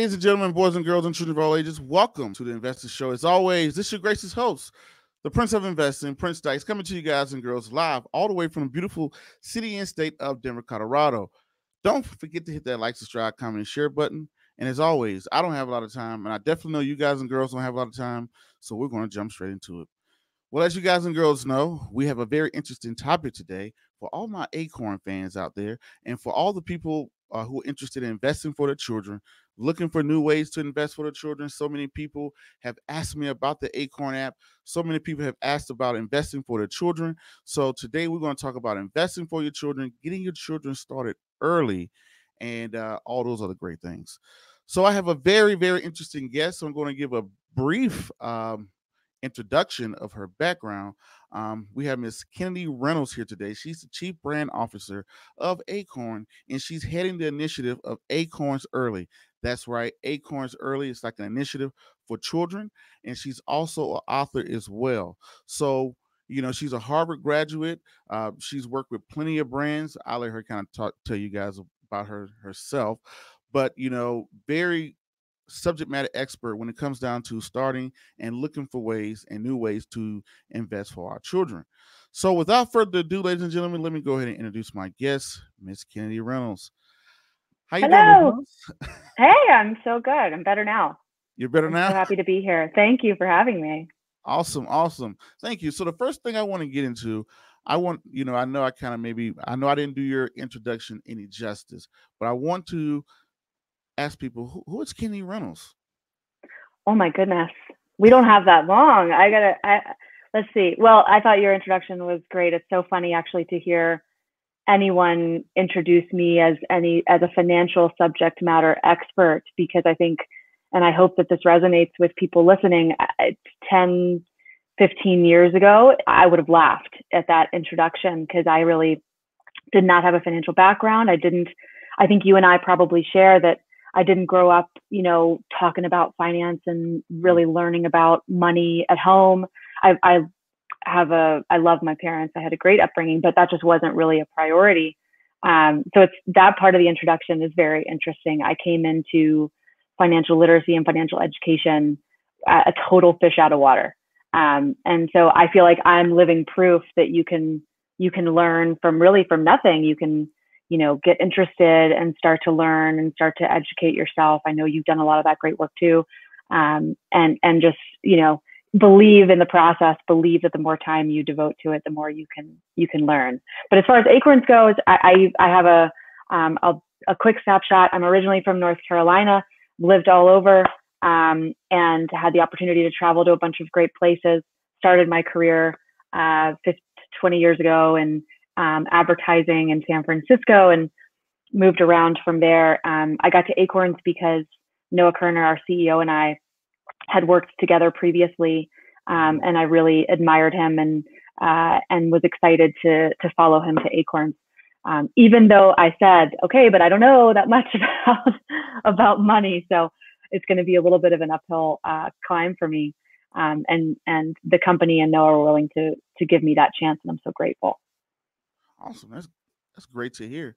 Ladies and gentlemen, boys and girls, and children of all ages, welcome to the Investor Show. As always, this is your gracious host, the Prince of Investing, Prince Dykes, coming to you guys and girls live all the way from the beautiful city and state of Denver, Colorado. Don't forget to hit that like, subscribe, comment, and share button. And as always, I don't have a lot of time, and I definitely know you guys and girls don't have a lot of time, so we're going to jump straight into it. Well, as you guys and girls know, we have a very interesting topic today for all my Acorn fans out there, and for all the people uh, who are interested in investing for their children, looking for new ways to invest for the children. So many people have asked me about the Acorn app. So many people have asked about investing for their children. So today we're going to talk about investing for your children, getting your children started early, and uh, all those other great things. So I have a very, very interesting guest. So I'm going to give a brief um, introduction of her background. Um, we have Miss Kennedy Reynolds here today. She's the Chief Brand Officer of Acorn, and she's heading the initiative of Acorns Early. That's right, Acorns Early. It's like an initiative for children, and she's also an author as well. So, you know, she's a Harvard graduate. Uh, she's worked with plenty of brands. I'll let her kind of talk, tell you guys about her herself. But you know, very subject matter expert when it comes down to starting and looking for ways and new ways to invest for our children. So, without further ado, ladies and gentlemen, let me go ahead and introduce my guest, Miss Kennedy Reynolds. How you Hello. doing? hey, I'm so good. I'm better now. You're better I'm now. So happy to be here. Thank you for having me. Awesome, awesome. Thank you. So the first thing I want to get into, I want you know, I know I kind of maybe I know I didn't do your introduction any justice, but I want to ask people who, who is Kenny Reynolds? Oh my goodness, we don't have that long. I gotta. I, let's see. Well, I thought your introduction was great. It's so funny actually to hear anyone introduce me as any as a financial subject matter expert because I think and I hope that this resonates with people listening. 10, 15 years ago, I would have laughed at that introduction because I really did not have a financial background. I didn't, I think you and I probably share that I didn't grow up, you know, talking about finance and really learning about money at home. I, I have a, I love my parents. I had a great upbringing, but that just wasn't really a priority. Um, so it's that part of the introduction is very interesting. I came into financial literacy and financial education a total fish out of water. Um, and so I feel like I'm living proof that you can you can learn from really from nothing. You can you know get interested and start to learn and start to educate yourself i know you've done a lot of that great work too um, and and just you know believe in the process believe that the more time you devote to it the more you can you can learn. But as far as acorns goes i i, I have a, um, a a quick snapshot. I'm originally from north carolina lived all over um, and had the opportunity to travel to a bunch of great places. Started my career uh, 50, 20 years ago in um, advertising in San Francisco and moved around from there. Um, I got to Acorns because Noah Kerner, our CEO, and I had worked together previously, um, and I really admired him and uh, and was excited to to follow him to Acorns. Um, even though I said, okay, but I don't know that much about about money, so it's going to be a little bit of an uphill uh, climb for me. Um, and and the company and Noah were willing to to give me that chance, and I'm so grateful. Awesome. That's that's great to hear.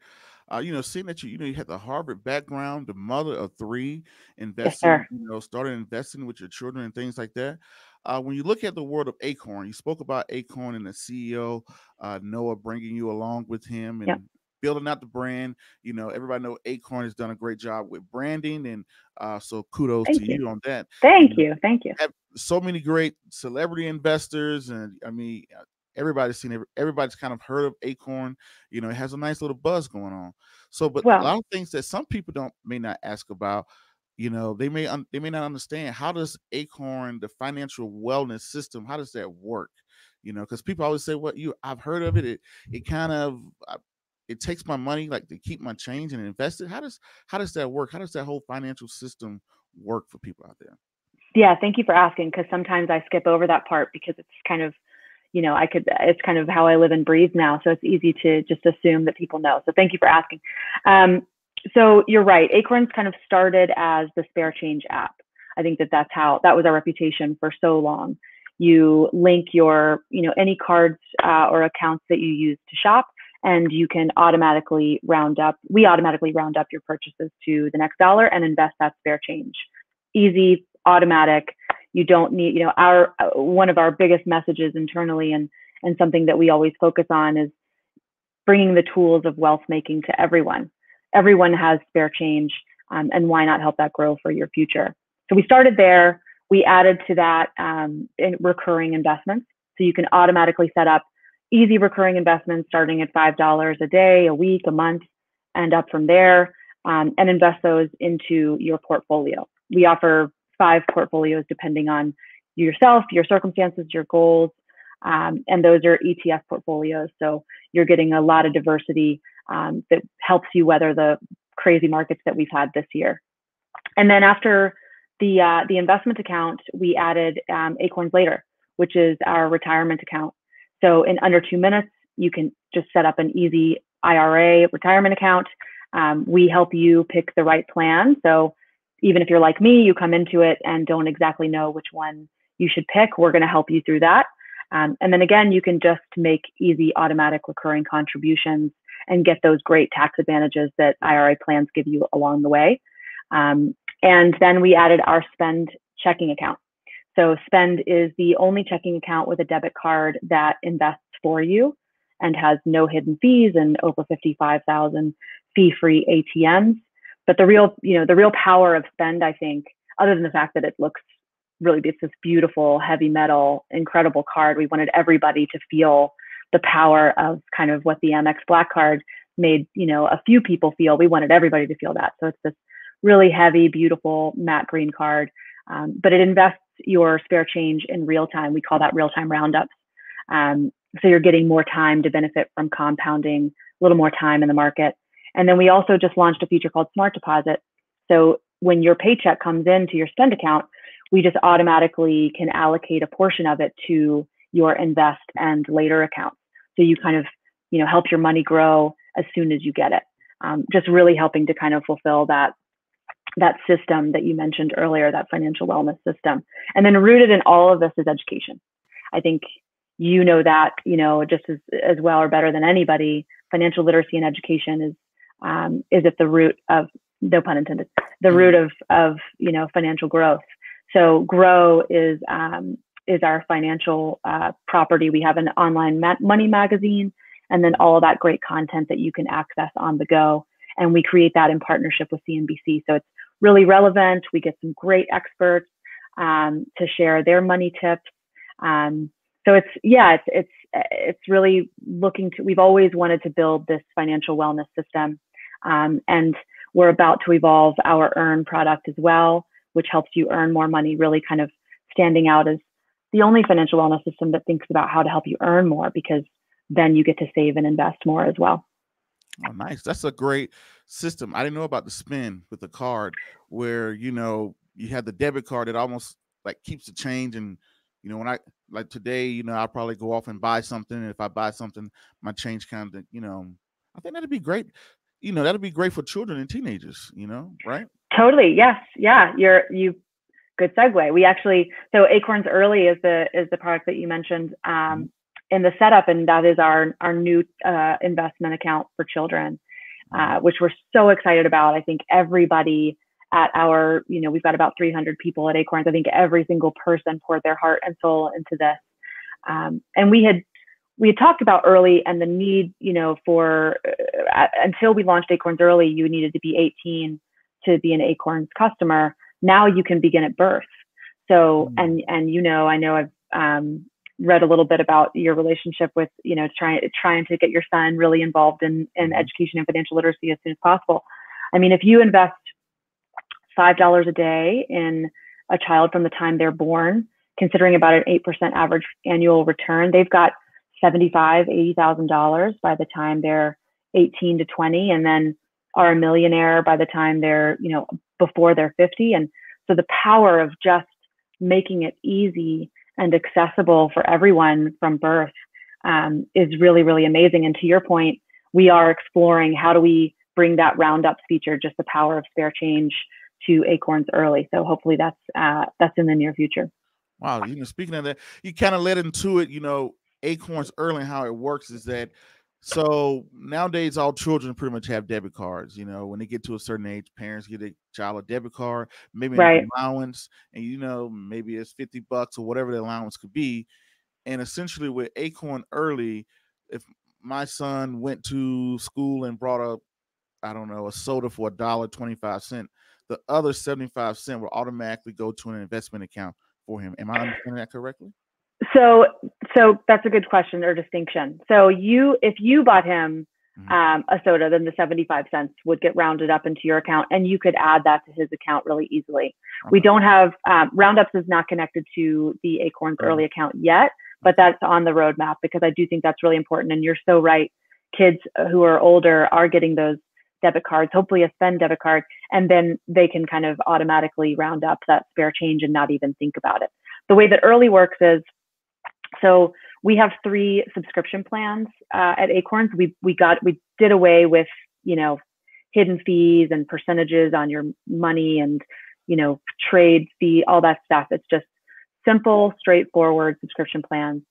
Uh, you know, seeing that you you know you had the Harvard background, the mother of three, investing, yes, you know, started investing with your children and things like that. Uh, when you look at the world of Acorn, you spoke about Acorn and the CEO uh, Noah bringing you along with him and yep. building out the brand. You know, everybody know Acorn has done a great job with branding, and uh, so kudos Thank to you. you on that. Thank you, you. Thank you. so many great celebrity investors, and I mean, uh, everybody's seen it. Everybody's kind of heard of Acorn. You know, it has a nice little buzz going on. So, but well, a lot of things that some people don't may not ask about. You know, they may un, they may not understand how does Acorn, the financial wellness system, how does that work? You know, because people always say, "What well, you I've heard of it. It it kind of uh, it takes my money like to keep my change and invest it. How does how does that work? How does that whole financial system work for people out there? Yeah, thank you for asking because sometimes I skip over that part because it's kind of you know, I could, it's kind of how I live and breathe now. So it's easy to just assume that people know. So thank you for asking. Um, so you're right. Acorns kind of started as the spare change app. I think that that's how, that was our reputation for so long. You link your, you know, any cards uh, or accounts that you use to shop and you can automatically round up. We automatically round up your purchases to the next dollar and invest that spare change. Easy, automatic. You don't need, you know, our one of our biggest messages internally and and something that we always focus on is bringing the tools of wealth making to everyone. Everyone has spare change, um, and why not help that grow for your future? So we started there. We added to that um, in recurring investments. So you can automatically set up easy recurring investments starting at $5 a day, a week, a month, and up from there, um, and invest those into your portfolio. We offer five portfolios depending on yourself, your circumstances, your goals, um, and those are ETF portfolios. So you're getting a lot of diversity um, that helps you weather the crazy markets that we've had this year. And then after the uh, the investment account, we added um, Acorns Later, which is our retirement account. So in under two minutes, you can just set up an easy IRA retirement account. Um, we help you pick the right plan. So even if you're like me, you come into it and don't exactly know which one you should pick, we're going to help you through that. Um, and then again, you can just make easy automatic recurring contributions and get those great tax advantages that IRA plans give you along the way. Um, and then we added our spend checking account. So spend is the only checking account with a debit card that invests for you and has no hidden fees and over 55,000 fee-free ATMs. But the real, you know, the real power of spend, I think, other than the fact that it looks really, it's this beautiful heavy metal, incredible card. We wanted everybody to feel the power of kind of what the Amex Black Card made, you know, a few people feel. We wanted everybody to feel that. So it's this really heavy, beautiful matte green card, um, but it invests your spare change in real time. We call that real time roundups. Um, so you're getting more time to benefit from compounding, a little more time in the market. And then we also just launched a feature called Smart Deposit. So when your paycheck comes into your spend account, we just automatically can allocate a portion of it to your invest and later accounts. So you kind of, you know, help your money grow as soon as you get it. Um, just really helping to kind of fulfill that that system that you mentioned earlier, that financial wellness system. And then rooted in all of this is education. I think you know that, you know, just as, as well or better than anybody, financial literacy and education is um, is at the root of no pun intended, the mm-hmm. root of of you know financial growth. So Grow is um, is our financial uh, property. We have an online ma- money magazine, and then all of that great content that you can access on the go. And we create that in partnership with CNBC. So it's really relevant. We get some great experts um, to share their money tips. Um, so it's yeah, it's it's it's really looking to. We've always wanted to build this financial wellness system, um, and we're about to evolve our Earn product as well, which helps you earn more money. Really, kind of standing out as the only financial wellness system that thinks about how to help you earn more, because then you get to save and invest more as well. Oh, nice. That's a great system. I didn't know about the spin with the card where, you know, you have the debit card that almost like keeps the change. And, you know, when I like today, you know, I'll probably go off and buy something. And if I buy something, my change kind of, you know, I think that'd be great. You know, that'd be great for children and teenagers, you know, right? Totally. Yes. Yeah. You're, you, good segue. We actually, so Acorns Early is the, is the product that you mentioned. Um, mm-hmm in the setup, and that is our our new uh, investment account for children, uh, which we're so excited about. I think everybody at our, you know, we've got about 300 people at Acorns. I think every single person poured their heart and soul into this, um, and we had we had talked about early and the need, you know, for uh, until we launched Acorns early, you needed to be 18 to be an Acorns customer. Now you can begin at birth. So, mm. and and you know, I know I've um, read a little bit about your relationship with you know trying trying to get your son really involved in in mm-hmm. education and financial literacy as soon as possible i mean if you invest five dollars a day in a child from the time they're born considering about an 8% average annual return they've got 75 80000 dollars by the time they're 18 to 20 and then are a millionaire by the time they're you know before they're 50 and so the power of just making it easy and accessible for everyone from birth um, is really, really amazing. And to your point, we are exploring how do we bring that roundups feature, just the power of spare change, to Acorns early. So hopefully that's uh, that's in the near future. Wow, you know, speaking of that, you kind of led into it. You know, Acorns early and how it works is that So nowadays, all children pretty much have debit cards. You know, when they get to a certain age, parents get a child a debit card, maybe Right. an allowance, and you know, maybe it's 50 bucks or whatever the allowance could be. And essentially, with Acorn Early, if my son went to school and brought up, I don't know, a soda for a dollar 25 cent, the other 75 cent will automatically go to an investment account for him. Am I understanding that correctly? So, so that's a good question or distinction. So you, if you bought him Mhm. um, a soda, then the 75 cents would get rounded up into your account and you could add that to his account really easily. We don't have, um, Roundups is not connected to the Acorns Right. early account yet, but that's on the roadmap because I do think that's really important. And you're so right. Kids who are older are getting those debit cards, hopefully a spend debit card, and then they can kind of automatically round up that spare change and not even think about it. The way that early works is so we have three subscription plans uh, at Acorns. We we got we did away with you know hidden fees and percentages on your money and you know trade fee all that stuff. It's just simple, straightforward subscription plans.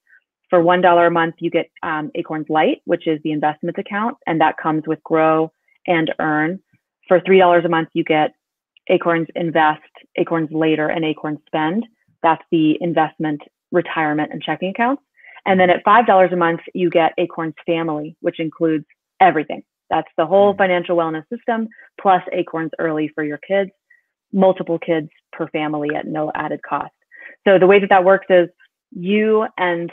For one dollar a month, you get um, Acorns Lite, which is the investment account, and that comes with Grow and Earn. For three dollars a month, you get Acorns Invest, Acorns Later, and Acorns Spend. That's the investment, retirement, and checking accounts. And then at $5 a month, you get Acorns Family, which includes everything. That's the whole Mhm. financial wellness system, plus Acorns Early for your kids, multiple kids per family at no added cost. So the way that that works is you and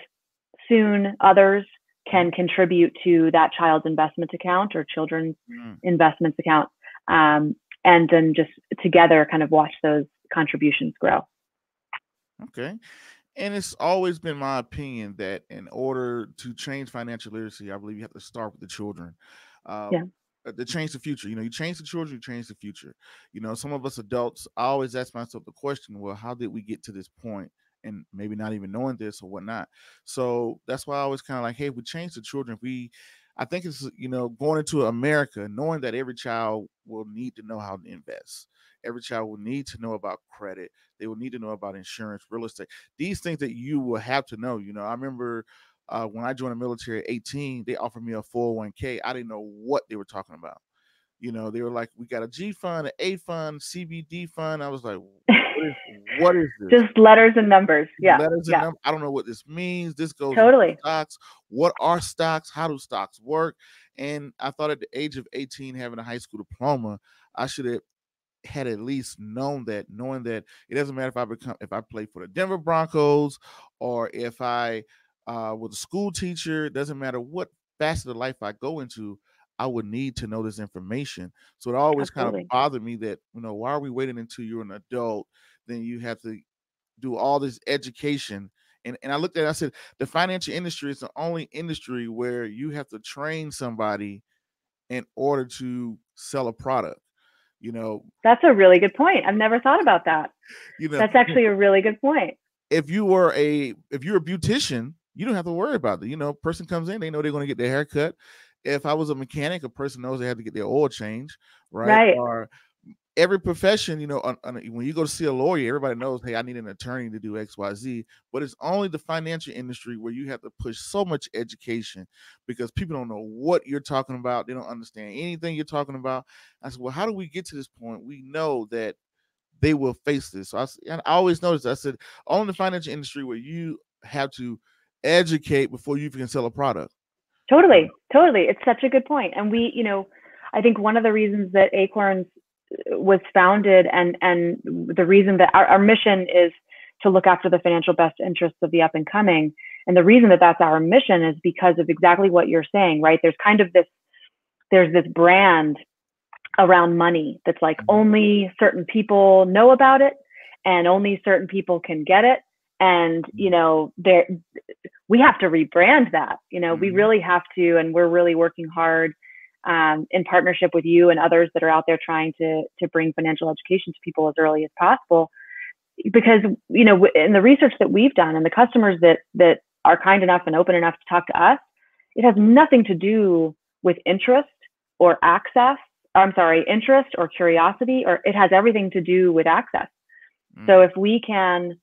soon others can contribute to that child's investment account or children's Mm. investments account, um, and then just together kind of watch those contributions grow. Okay. And it's always been my opinion that in order to change financial literacy, I believe you have to start with the children. Uh, Yeah. uh, To change the future, you know, you change the children, you change the future. You know, some of us adults, I always ask myself the question, well, how did we get to this point? And maybe not even knowing this or whatnot. So that's why I always kind of like, hey, if we change the children, if we, I think it's, you know, going into America, knowing that every child will need to know how to invest. Every child will need to know about credit. They will need to know about insurance, real estate these things that you will have to know. You know, I remember uh, when I joined the military at 18, they offered me a 401k. I didn't know what they were talking about. You know, they were like, we got a G fund, an A fund, CBD fund. I was like, what is, what is this? Just letters and numbers. Yeah. Letters and yeah. num- I don't know what this means. This goes Totally. stocks. What are stocks? How do stocks work? And I thought at the age of 18, having a high school diploma, I should have had at least known that, knowing that it doesn't matter if I become if I play for the Denver Broncos or if I uh, was a school teacher. It doesn't matter what facet of life I go into. I would need to know this information. So it always kind of bothered me that you know why are we waiting until you're an adult? Then you have to do all this education. And, and I looked at it, I said, the financial industry is the only industry where you have to train somebody in order to sell a product. You know, That's a really good point. I've never thought about that. you know, That's actually a really good point. if you were a if you're a beautician, you don't have to worry about it. You know, person comes in, they know they're going to get their hair cut. If I was a mechanic, a person knows they have to get their oil changed, right? Right. Or every profession, you know, on, on, when you go to see a lawyer, everybody knows, hey, I need an attorney to do X, Y, Z. But it's only the financial industry where you have to push so much education because people don't know what you're talking about. They don't understand anything you're talking about. I said, well, how do we get to this point? We know that they will face this. So I, I always noticed. I said, only the financial industry where you have to educate before you can sell a product. Totally, totally. It's such a good point. And we, you know, I think one of the reasons that Acorns was founded and and the reason that our, our mission is to look after the financial best interests of the up and coming. And the reason that that's our mission is because of exactly what you're saying, right? There's kind of this there's this brand around money that's like Mhm. only certain people know about it and only certain people can get it and you know there we have to rebrand that you know we Mhm. really have to and we're really working hard um, in partnership with you and others that are out there trying to to bring financial education to people as early as possible. Because you know in the research that we've done and the customers that that are kind enough and open enough to talk to us it has nothing to do with interest or access i'm sorry interest or curiosity or it has everything to do with access. So if we can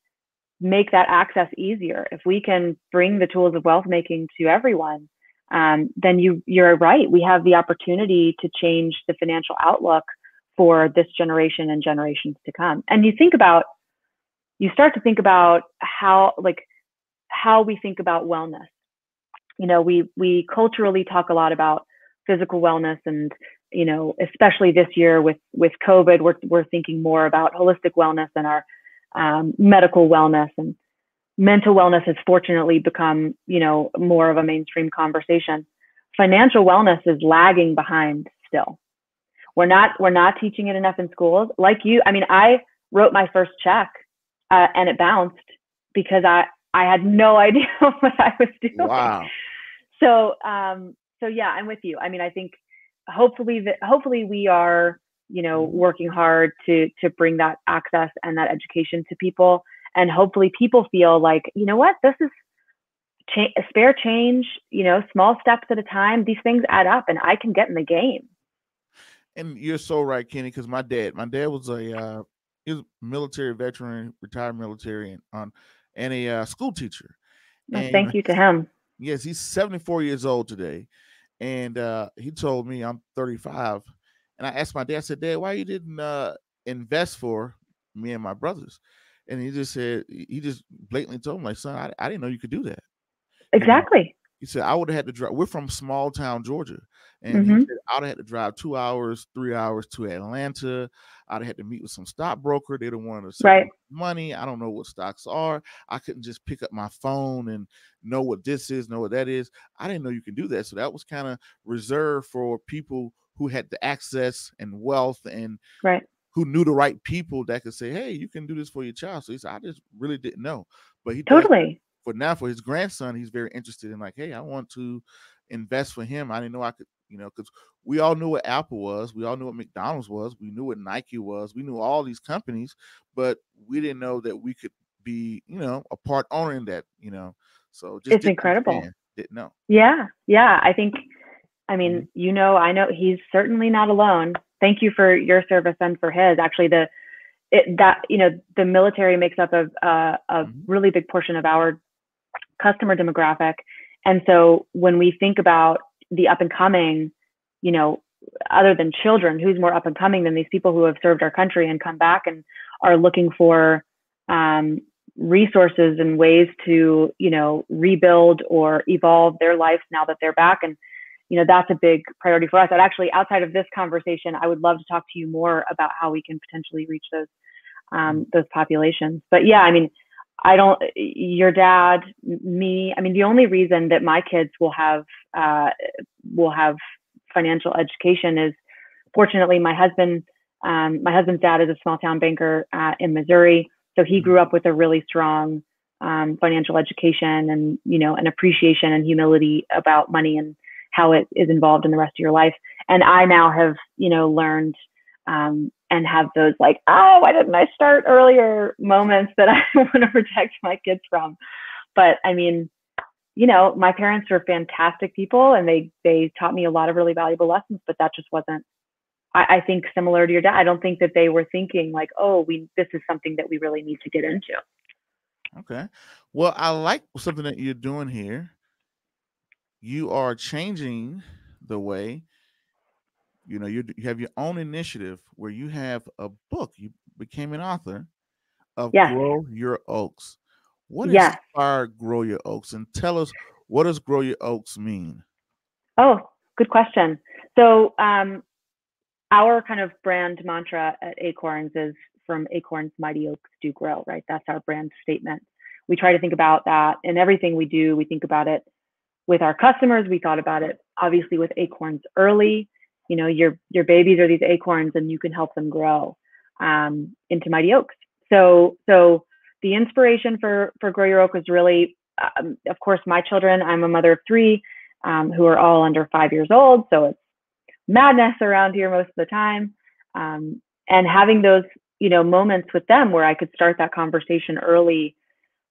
make that access easier, if we can bring the tools of wealth making to everyone, um, then you you're right. We have the opportunity to change the financial outlook for this generation and generations to come. And you think about, you start to think about how like how we think about wellness. You know, we we culturally talk a lot about physical wellness and you know especially this year with with covid we're, we're thinking more about holistic wellness and our um, medical wellness and mental wellness has fortunately become you know more of a mainstream conversation. Financial wellness is lagging behind still. We're not we're not teaching it enough in schools. Like you i mean i wrote my first check uh, and it bounced because i i had no idea what i was doing. Wow. So um so yeah i'm with you. I mean i think hopefully that hopefully we are you know working hard to to bring that access and that education to people and hopefully people feel like you know what this is cha- spare change you know small steps at a time these things add up and i can get in the game And you're so right, Kenny, because my dad, my dad was a uh, he was a military veteran, retired military, and on and a uh, school teacher. Well, And- thank you to him Yes, he's 74 years old today, and uh, he told me I'm 35, and I asked my dad, I said, Dad, why you didn't uh, invest for me and my brothers? And he just said he just blatantly told me, like, son, I, I didn't know you could do that. exactly He said I would have had to drive. We're from small town Georgia, and he Mhm. said I'd have had to drive two hours, three hours to Atlanta. I'd have had to meet with some stockbroker. They don't want to Right. money. I don't know what stocks are. I couldn't just pick up my phone and know what this is, know what that is. I didn't know you can do that. So that was kind of reserved for people who had the access and wealth and right who knew the right people that could say, "Hey, you can do this for your child." So he said, "I just really didn't know," but he totally But now for his grandson, he's very interested in like, hey, I want to invest for him. I didn't know I could, you know, because we all knew what Apple was, we all knew what McDonald's was, we knew what Nike was, we knew all these companies, but we didn't know that we could be, you know, a part owner in that, you know. So just It's incredible. understand, Didn't know. Yeah, yeah. I think, I mean, Mhm. you know, I know he's certainly not alone. Thank you for your service and for his. Actually, the it, that you know the military makes up a a, a Mhm. really big portion of our customer demographic, and so when we think about the up and coming, you know, other than children, who's more up and coming than these people who have served our country and come back and are looking for um, resources and ways to you know rebuild or evolve their lives now that they're back and you know that's a big priority for us. And actually outside of this conversation i would love to talk to you more about how we can potentially reach those um, those populations. But yeah i mean i don't your dad me i mean the only reason that my kids will have uh, will have financial education is fortunately my husband um, my husband's dad is a small town banker uh, in missouri. So he grew up with a really strong um, financial education and you know an appreciation and humility about money and how it is involved in the rest of your life. And I now have you know learned um, and have those like oh why didn't I start earlier moments that I want to protect my kids from. But I mean you know my parents were fantastic people and they they taught me a lot of really valuable lessons but that just wasn't I, I think similar to your dad, I don't think that they were thinking like, oh, we this is something that we really need to get into. Okay. Well, I like something that you're doing here. You are changing the way you know you you have your own initiative where you have a book. You became an author of Yes. Grow Your Oaks. What Yes. inspired Grow Your Oaks? And tell us what does Grow Your Oaks mean? Oh, good question. So um, our kind of brand mantra at Acorns is from Acorns Mighty Oaks Do Grow, right? That's our brand statement. We try to think about that in everything we do. We think about it with our customers. We thought about it obviously with Acorns early. You know, your your babies are these acorns, and you can help them grow um, into mighty oaks. So so the inspiration for for Grow Your Oak was really, um, of course, my children. I'm a mother of three um, who are all under five years old, so it's madness around here most of the time. Um, and having those you know moments with them where I could start that conversation early,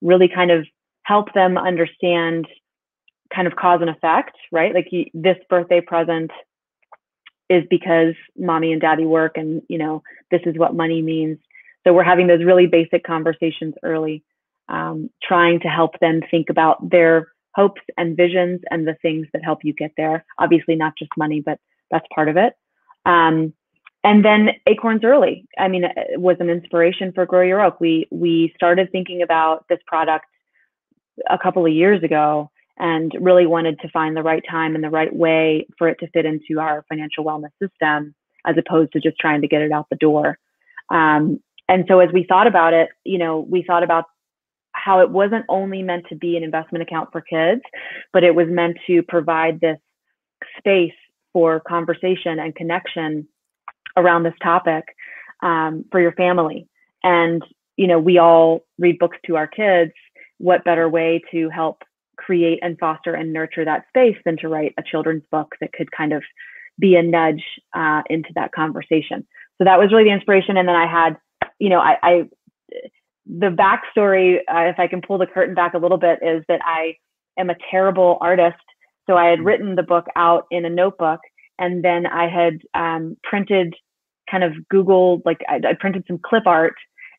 really kind of help them understand kind of cause and effect, right? Like this birthday present is because mommy and daddy work and you know this is what money means so we're having those really basic conversations early um, trying to help them think about their hopes and visions and the things that help you get there. Obviously, not just money, but that's part of it. Um, and then Acorns Early, I mean, it was an inspiration for Grow Your Oak. We we started thinking about this product a couple of years ago and really wanted to find the right time and the right way for it to fit into our financial wellness system as opposed to just trying to get it out the door. Um, and so as we thought about it, you know, we thought about how it wasn't only meant to be an investment account for kids, but it was meant to provide this space for conversation and connection around this topic um, for your family. And, you know, we all read books to our kids. What better way to help create and foster and nurture that space than to write a children's book that could kind of be a nudge uh, into that conversation. So that was really the inspiration. And then I had, you know, I, I the backstory, uh, if I can pull the curtain back a little bit, is that I am a terrible artist. So I had written the book out in a notebook, and then I had um, printed, kind of Googled, like I, I printed some clip art,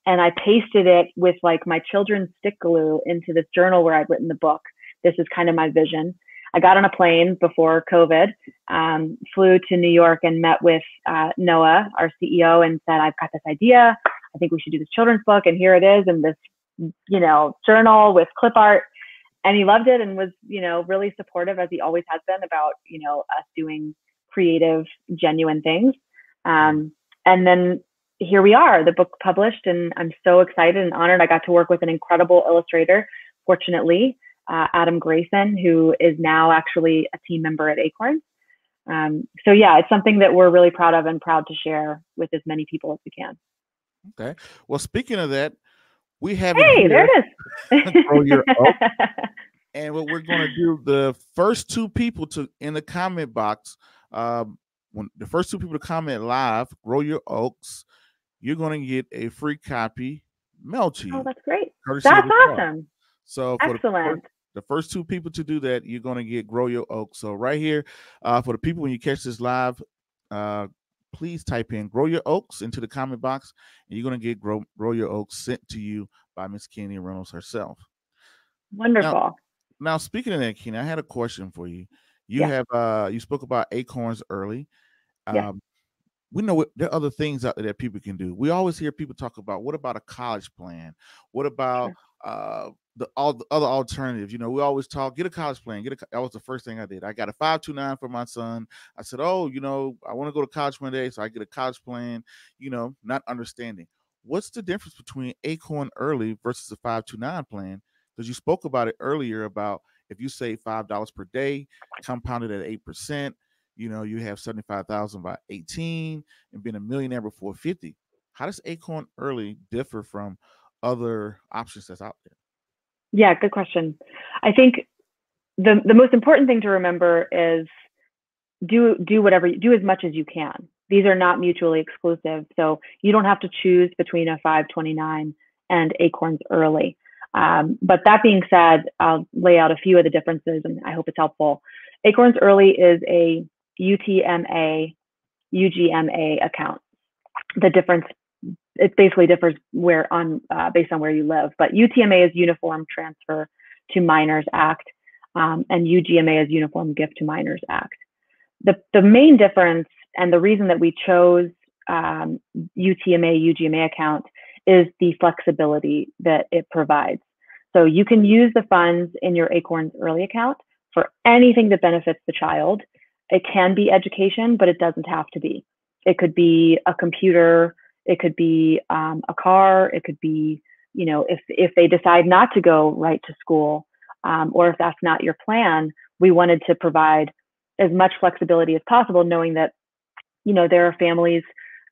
and I pasted it with like my children's stick glue into this journal where I'd written the book. This is kind of my vision. I got on a plane before COVID, um, flew to New York and met with uh, Noah, our CEO, and said, I've got this idea. I think we should do this children's book. And here it is in this, you know, journal with clip art. And he loved it and was, you know, really supportive as he always has been about, you know, us doing creative, genuine things. Um, and then here we are, the book published, and I'm so excited and honored. I got to work with an incredible illustrator, fortunately, uh, Adam Grayson, who is now actually a team member at Acorn. Um, so yeah, it's something that we're really proud of and proud to share with as many people as we can. Okay. Well, speaking of that, we have hey, there it is. grow your oak. And what we're going to do, the first two people to in the comment box, um, when the first two people to comment live, grow your oaks, you're going to get a free copy mailed to oh, you. Oh, that's great. That's awesome. So for excellent. The, the first two people to do that, you're going to get Grow Your Oak. So right here, uh, for the people when you catch this live, uh, please type in Grow Your Oaks into the comment box, and you're going to get Grow, Grow Your Oaks sent to you by Miss Kenny Reynolds herself. Wonderful. Now, now, speaking of that, Kenny, I had a question for you. You yeah. have uh you spoke about acorns early. Um, yeah. we know what, there are other things out there that people can do. We always hear people talk about what about a college plan? What about sure. uh the all the other alternatives. You know, we always talk, get a college plan. Get a that was the first thing I did. I got a 529 for my son. I said, Oh, you know, I want to go to college one day, so I get a college plan, you know, not understanding. What's the difference between Acorn early versus a 529 plan? Because you spoke about it earlier about if you save five dollars per day, compounded at eight percent, you know, you have 75,000 by 18 and being a millionaire before 50. How does Acorn early differ from other options that's out there? Yeah, good question. I think the the most important thing to remember is do do whatever you do as much as you can. These are not mutually exclusive, so you don't have to choose between a 529 and Acorns early. Um, but that being said, I'll lay out a few of the differences, and I hope it's helpful. Acorns early is a UTMA UGMA account. The difference it basically differs where on uh, based on where you live. But UTMA is Uniform Transfer to Minors Act, um, and UGMA is Uniform Gift to Minors Act. The the main difference and the reason that we chose um, UTMA UGMA account is the flexibility that it provides. So you can use the funds in your Acorns Early account for anything that benefits the child. It can be education, but it doesn't have to be. It could be a computer it could be um, a car. It could be, you know, if if they decide not to go right to school, um, or if that's not your plan, we wanted to provide as much flexibility as possible, knowing that, you know, there are families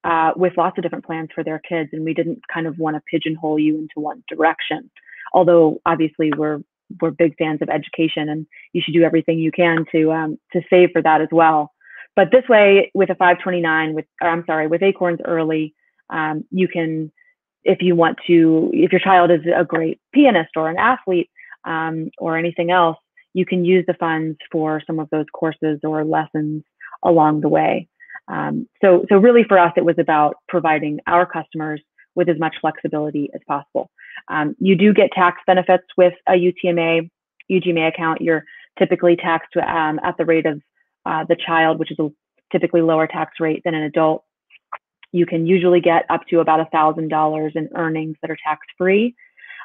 uh, with lots of different plans for their kids, and we didn't kind of want to pigeonhole you into one direction. Although obviously we're we're big fans of education, and you should do everything you can to um, to save for that as well. But this way, with a 529, with I'm sorry, with Acorns Early, um, you can, if you want to, if your child is a great pianist or an athlete um, or anything else, you can use the funds for some of those courses or lessons along the way. Um, so, so really for us, it was about providing our customers with as much flexibility as possible. Um, you do get tax benefits with a UTMA UGMA account, you're typically taxed um, at the rate of uh, the child, which is a typically lower tax rate than an adult. You can usually get up to about $1,000 in earnings that are tax free.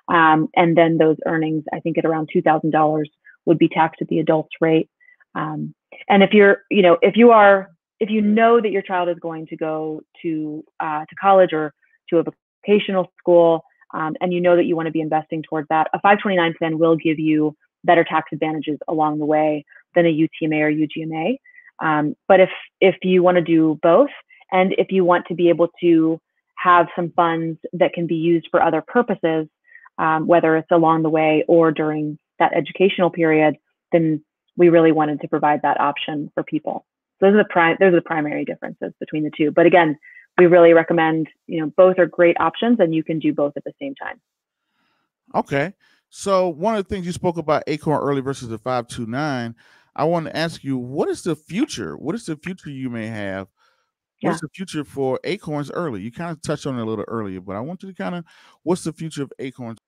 Um, and then those earnings, I think at around $2,000 would be taxed at the adult's rate. Um, and if you're, you know, if you are, if you know that your child is going to go to uh, to college or to a vocational school, um, and you know that you want to be investing towards that, a 529 plan will give you better tax advantages along the way than a UTMA or UGMA. Um, but if if you want to do both, and if you want to be able to have some funds that can be used for other purposes, um, whether it's along the way or during that educational period, then we really wanted to provide that option for people. So those are the prime those are the primary differences between the two. But again, we really recommend, you know, both are great options and you can do both at the same time. Okay. So one of the things you spoke about Acorn early versus the 529, I want to ask you, what is the future? What is the future you may have? What's yeah. the future for Acorns early? You kind of touched on it a little earlier, but I want you to kind of, what's the future of Acorns?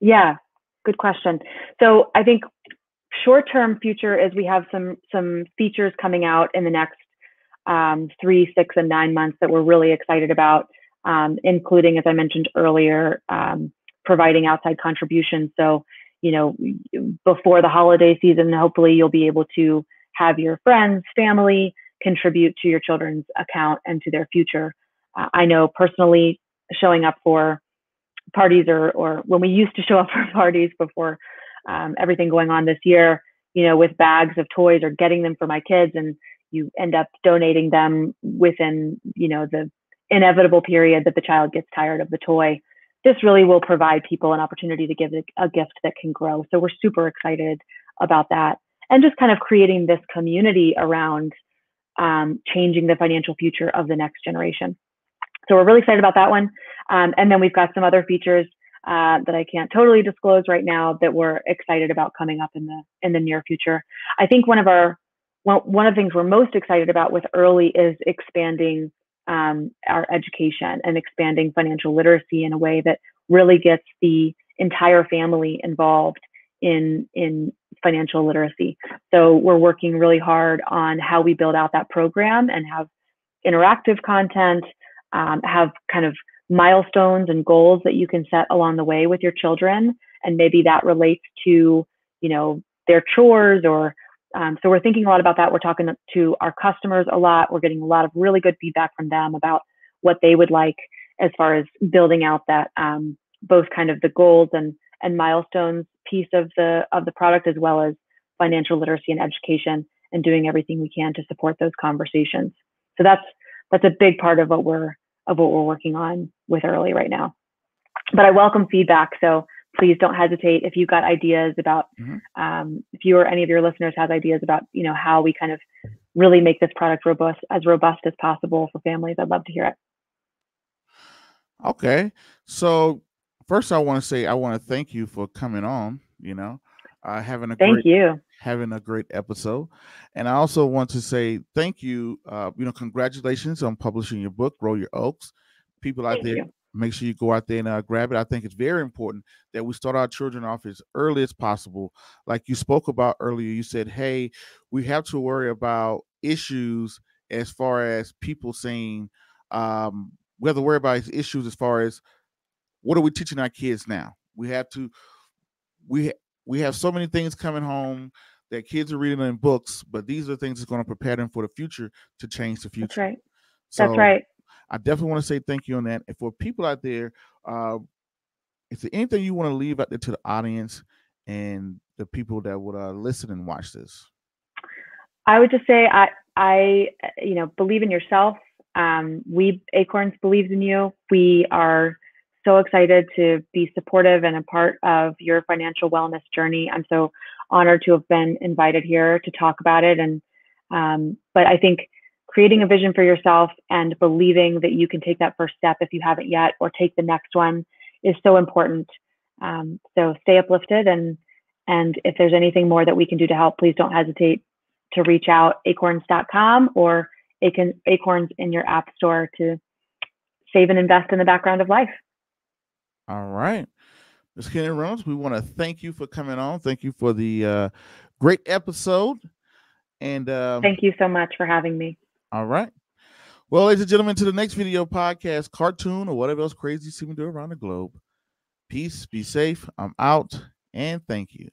Yeah, good question. So I think short-term future is we have some some features coming out in the next um, three, six, and nine months that we're really excited about, um, including, as I mentioned earlier, um, providing outside contributions. So, you know, before the holiday season, hopefully you'll be able to have your friends, family contribute to your children's account and to their future. Uh, I know personally showing up for parties or, or when we used to show up for parties before um, everything going on this year, you know, with bags of toys or getting them for my kids and you end up donating them within, you know, the inevitable period that the child gets tired of the toy. This really will provide people an opportunity to give a, a gift that can grow. So we're super excited about that. And just kind of creating this community around um, changing the financial future of the next generation. So we're really excited about that one. Um, and then we've got some other features uh, that I can't totally disclose right now that we're excited about coming up in the in the near future. I think one of our well, one of the things we're most excited about with early is expanding um, our education and expanding financial literacy in a way that really gets the entire family involved in in financial literacy. So we're working really hard on how we build out that program and have interactive content, um, have kind of milestones and goals that you can set along the way with your children, and maybe that relates to you know their chores or um, so we're thinking a lot about that. We're talking to our customers a lot. We're getting a lot of really good feedback from them about what they would like as far as building out that um, both kind of the goals and and milestones piece of the of the product as well as financial literacy and education and doing everything we can to support those conversations. So that's that's a big part of what we're of what we're working on with early right now. But I welcome feedback. So please don't hesitate if you've got ideas about mm-hmm. um, if you or any of your listeners has ideas about you know how we kind of really make this product robust as robust as possible for families i'd love to hear it okay so first i want to say i want to thank you for coming on you know uh, having a thank great, you having a great episode and i also want to say thank you uh, you know congratulations on publishing your book grow your oaks people out thank there you make sure you go out there and uh, grab it. I think it's very important that we start our children off as early as possible. Like you spoke about earlier, you said, hey, we have to worry about issues as far as people saying, um, we have to worry about issues as far as what are we teaching our kids now? We have to, we we have so many things coming home that kids are reading in books, but these are things that's going to prepare them for the future to change the future. That's right. So, That's right. I definitely want to say thank you on that. And for people out there, uh, is there anything you want to leave out there to the audience and the people that would uh, listen and watch this? I would just say I I you know believe in yourself. Um, we Acorns believes in you. We are so excited to be supportive and a part of your financial wellness journey. I'm so honored to have been invited here to talk about it. And um, but I think creating a vision for yourself and believing that you can take that first step if you haven't yet or take the next one is so important um, so stay uplifted and and if there's anything more that we can do to help please don't hesitate to reach out acorns.com or acorns in your app store to save and invest in the background of life all right Ms. Kenny Reynolds, we want to thank you for coming on. Thank you for the uh, great episode. And uh, thank you so much for having me. All right. Well, ladies and gentlemen, to the next video podcast, cartoon, or whatever else crazy you see me do around the globe. Peace, be safe. I'm out, and thank you.